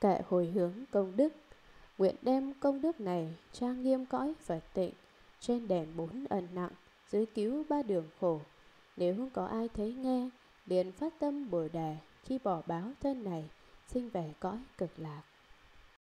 kệ hồi hướng công đức. Nguyện đem công đức này trang nghiêm cõi Phật tịnh trên đèn bốn ẩn nặng dưới cứu ba đường khổ. Nếu không có ai thấy nghe, liền phát tâm bồ đề khi bỏ báo thân này, sinh về cõi cực lạc.